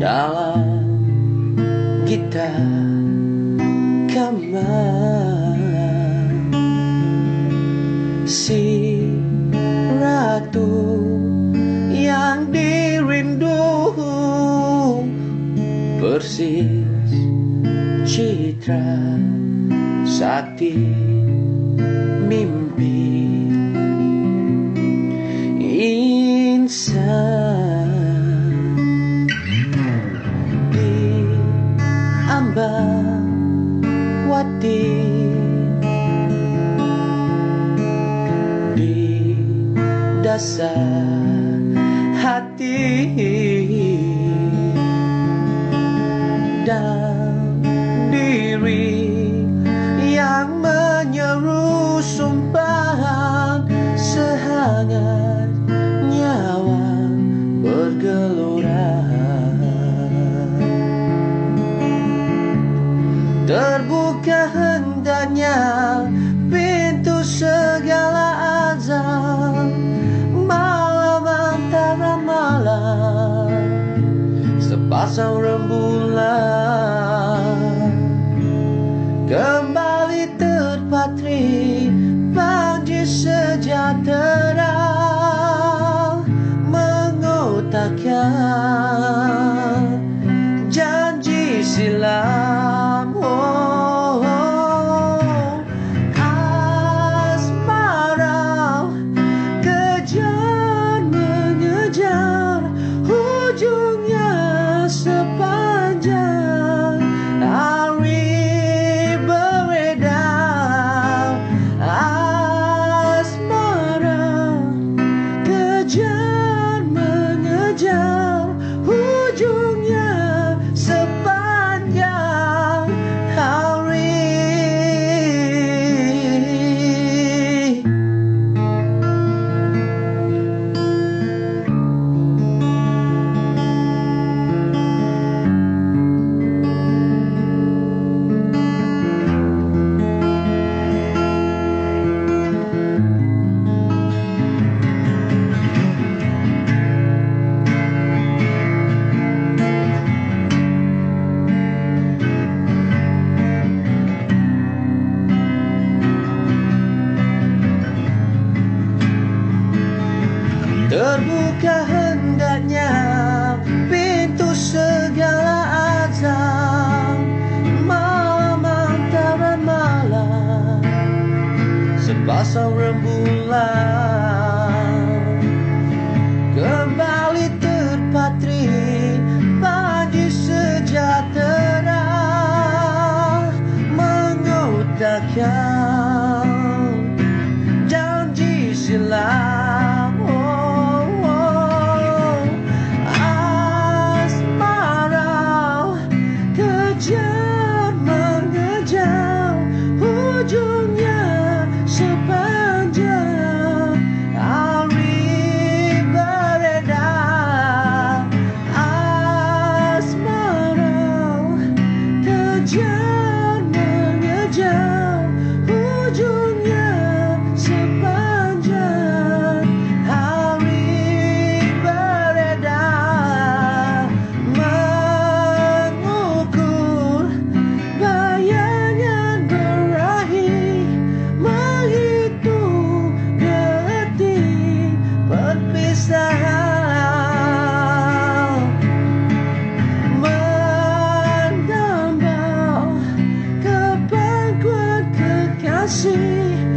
dalam kita kamar si ratu yang dirindu persis citra sakti mimpi. Dasar hati dan diri yang menyeru sumpahan sehangat nyawa bergelora terbuka hendaknya pintu segala sepasang rembulan. Kembali terpatri panji sejahtera mengotakkan janji silam Terbuka hendaknya pintu segala azab Malam antara malam Sepasang rembulan. Kembali terpatri Pagi sejahtera Mengotakkan 心。